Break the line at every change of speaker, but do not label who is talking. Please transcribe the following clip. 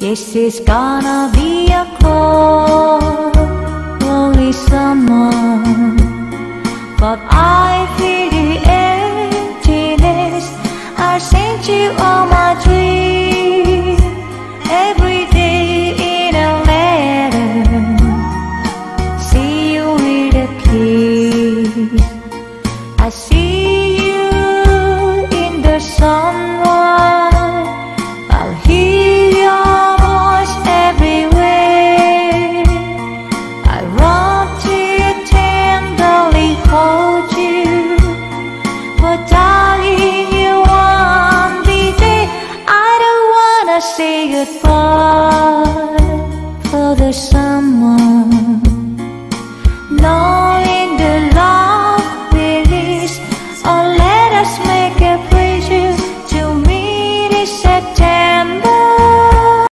This is gonna be a cold, lonely summer. But I feel the emptiness. I sent you all my dreams. Every day in a letter. Sealed with a kiss. I see darling, you won't be there I don't wanna say goodbye for the summer